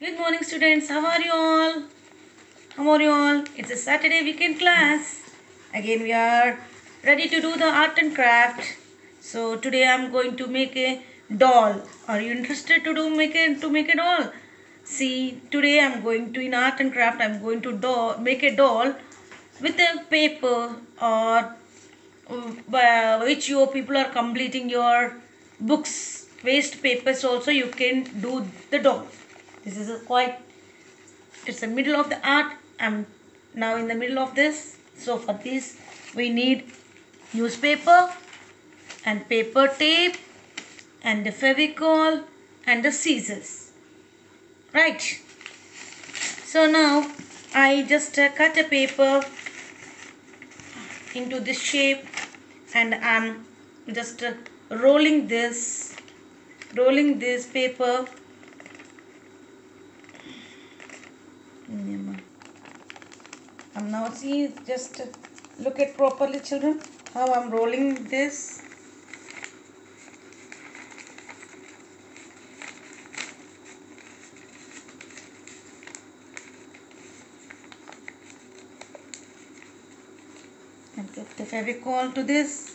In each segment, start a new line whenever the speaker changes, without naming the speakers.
Good morning, students. How are you all? How are you all? It's a Saturday weekend class. Again, we are ready to do the art and craft. So today I'm going to make a doll. Are you interested to do make a to make a doll? See, today I'm going to in art and craft. I'm going to doll make a doll with a paper or uh, by which your people are completing your books waste papers also you can do the doll this is a quite it's the middle of the art i'm now in the middle of this. So for this we need newspaper and paper tape and the fevicol and the scissors. Right. So now i just uh, cut a paper into this shape and I'm just uh, rolling this rolling this paper I'm now see just look at properly children how I'm rolling this. And get the fevicol to this.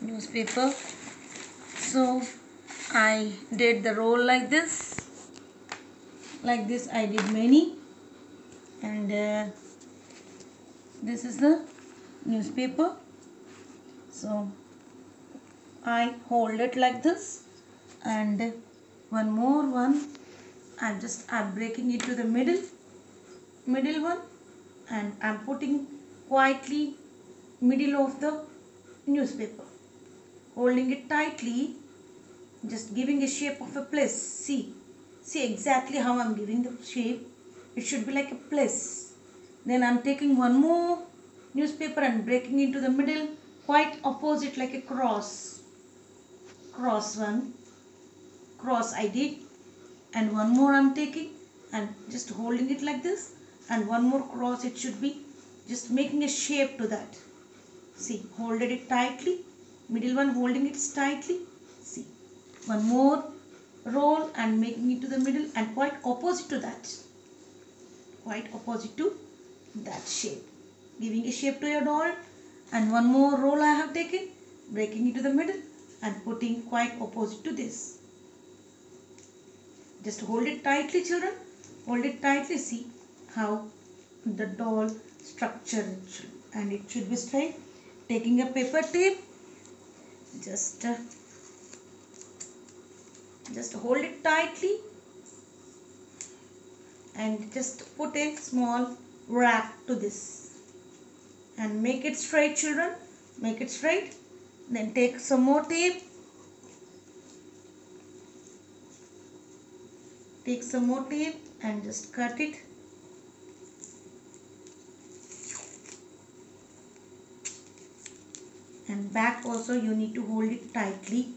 Newspaper so I did the roll like this. Like this I did many. And uh, this is the newspaper. So I hold it like this. And one more one. I'm just I'm breaking it to the middle. Middle one. And I'm putting quietly middle of the newspaper. Holding it tightly just giving a shape of a plus see. See exactly how I'm giving the shape. It should be like a plus then I'm taking one more newspaper and breaking into the middle quite opposite like a cross. Cross one. Cross I did. And one more I'm taking and just holding it like this. And one more cross it should be just making a shape to that. See holded it tightly. Middle one holding it tightly one more roll and making it to the middle and quite opposite to that. Quite opposite to that shape. Giving a shape to your doll and one more roll I have taken breaking it to the middle and putting quite opposite to this. Just hold it tightly children. Hold it tightly. See how the doll structure and it should be straight. Taking a paper tape just uh, just hold it tightly. And just put a small wrap to this. And make it straight children. Make it straight. Then take some more tape. Take some more tape and just cut it. And back also you need to hold it tightly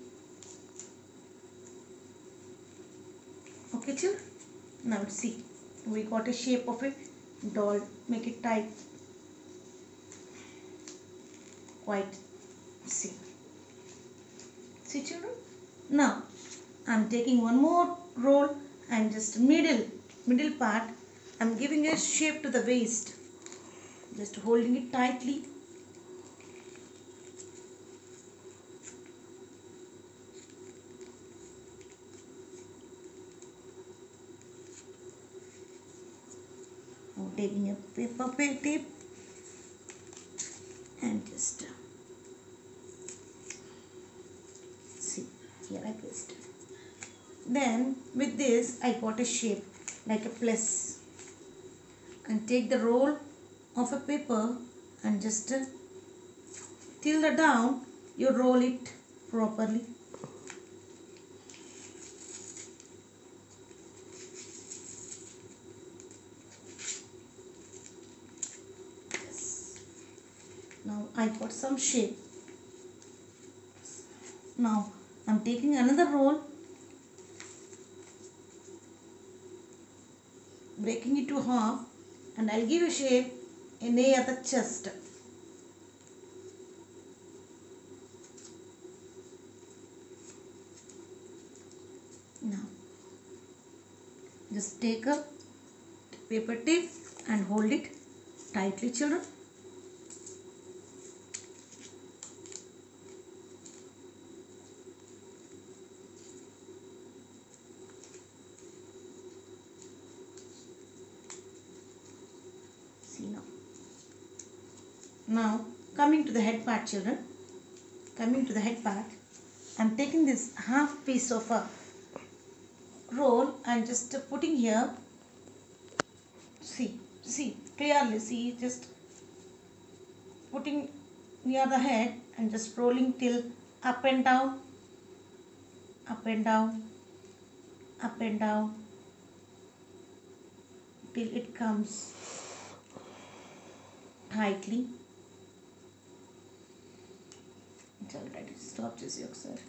okay children now see we got a shape of a doll. Make it tight. Quite see see children? Now I'm taking one more roll and just middle middle part. I'm giving a shape to the waist. Just holding it tightly taking a paper tape and just uh, see here I placed then with this I got a shape like a plus. And take the roll of a paper and just uh, till the down you roll it properly for some shape. Now I'm taking another roll, breaking it to half and I'll give a shape in the other chest. Now just take a paper tip and hold it tightly children head part children coming to the head part i'm taking this half piece of a roll and just putting here. See see clearly see just putting near the head and just rolling till up and down up and down up and down till it comes tightly it's already stop చేసి ఒకసారి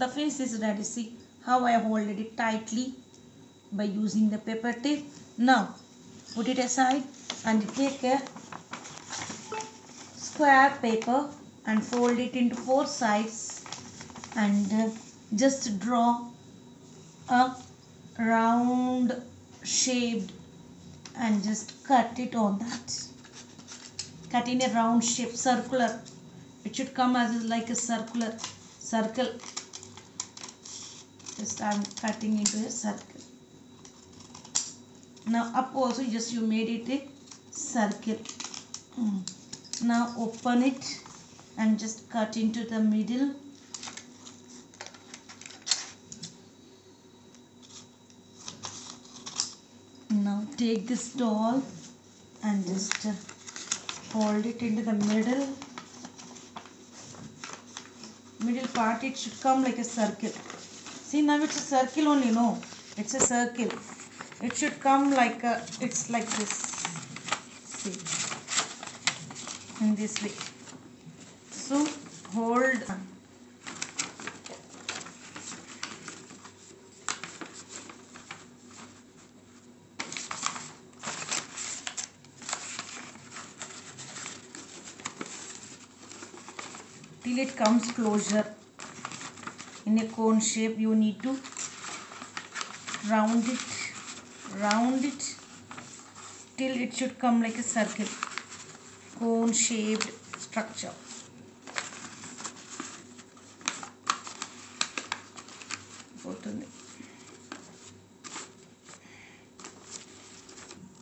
the face is ready see how I hold it tightly by using the paper tape now put it aside and take a square paper and fold it into four sides and uh, just draw a round shaped and just cut it on that cut in a round shape circular. It should come as like a circular circle. Just I'm cutting into a circle. Now up also just you made it a circle. Mm. now open it and just cut into the middle. Now take this doll and just uh, fold it into the middle. Middle part it should come like a circle. See now it's a circle only no? It's a circle. It should come like a it's like this. See? In this way. So hold it comes closer in a cone shape you need to round it round it till it should come like a circle cone shaped structure.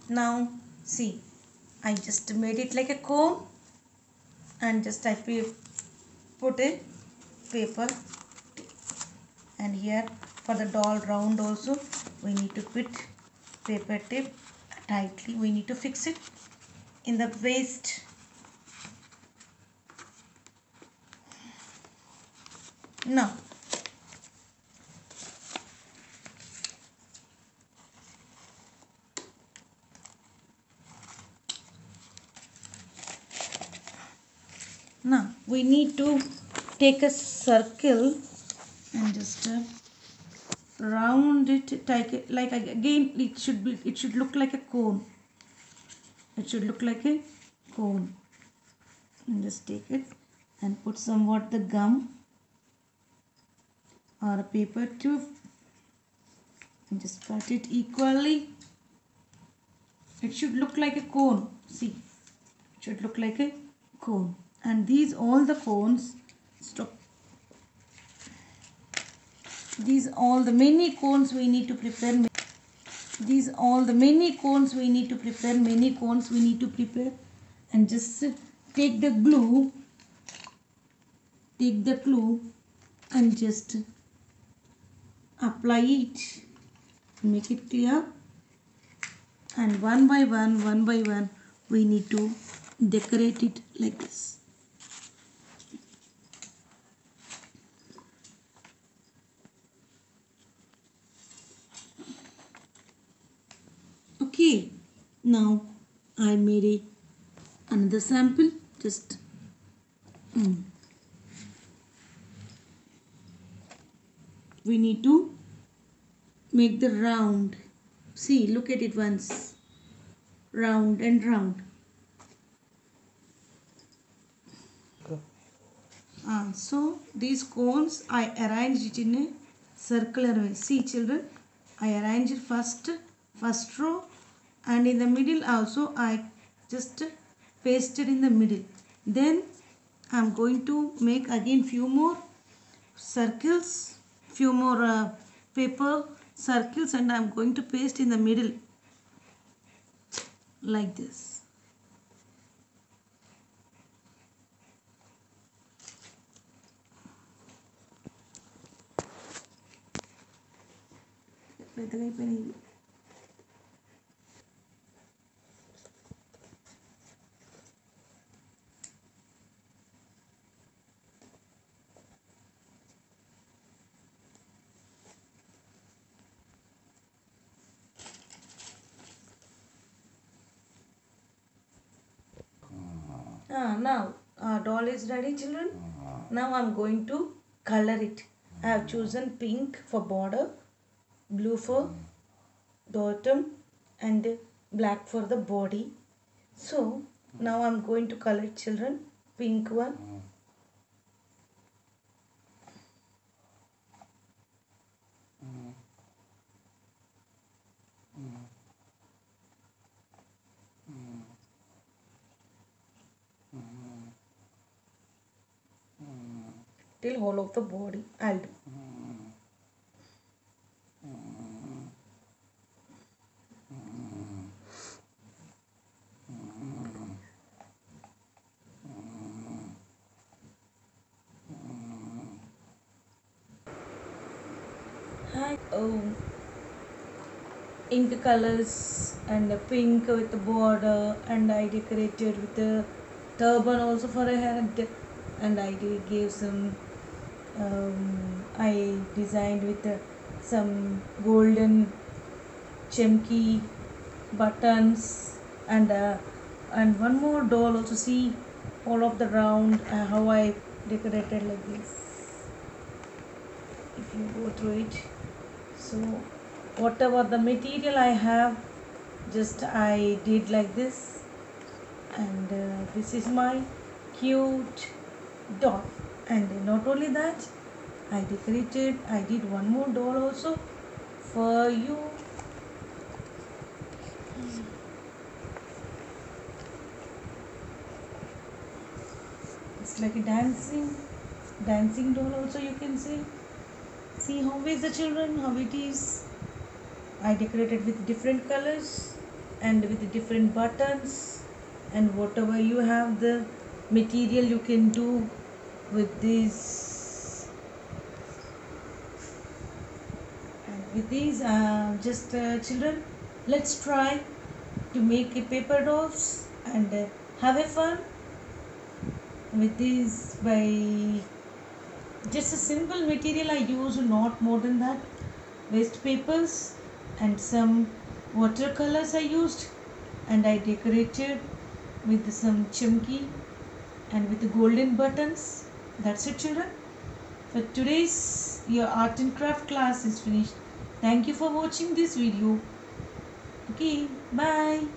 Now see I just made it like a cone, and just I put a paper. And here for the doll round also we need to put paper tape tightly. We need to fix it in the waist. Now now we need to take a circle and just uh, round it take it like again it should be it should look like a cone. It should look like a cone. And just take it and put somewhat the gum or a paper tube and just cut it equally. It should look like a cone. See it should look like a cone and these all the cones stop. These all the many cones we need to prepare these all the many cones we need to prepare many cones we need to prepare. And just take the glue take the glue and just apply it. Make it clear. And one by one one by one we need to decorate it like this okay. Now I made a another sample. Just mm. we need to make the round. See look at it once. Round and round. Ah so these cones I arranged it in a circular way. See children, I arranged first first row and in the middle also I just pasted in the middle. Then I'm going to make again few more circles few more uh, paper circles and I'm going to paste in the middle. Like this. Now uh, doll is ready children. Uh-huh. Now I'm going to color it. I have mm-hmm. chosen pink for border, blue for mm-hmm. bottom and black for the body. So mm-hmm. now I'm going to color children. Pink one. Till whole of the body I'll do. Hi. Oh, ink colors and a pink with the border and I decorated with the turban also for a head and I gave some um, I designed with uh, some golden chemki buttons and uh, and one more doll also. See all of the round uh, how I decorated like this. If you go through it. So whatever the material I have just I did like this. And uh, this is my cute doll and not only that I decorated I did one more doll also for you. It's like a dancing dancing doll also you can say see how is the children how it is. I decorated with different colors and with different buttons and whatever you have the material you can do with these and with these uh, just uh, children let's try to make a paper dolls and uh, have a fun with these by just a simple material I use not more than that. Waste papers and some watercolors I used and I decorated with some chimki and with the golden buttons that's it children. For today's your art and craft class is finished. Thank you for watching this video. Okay bye